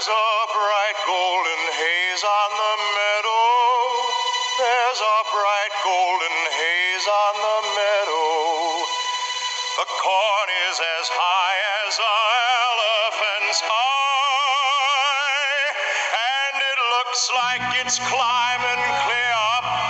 There's a bright golden haze on the meadow. There's a bright golden haze on the meadow. The corn is as high as an elephant's eye, and it looks like it's climbing clear up.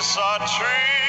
is a tree.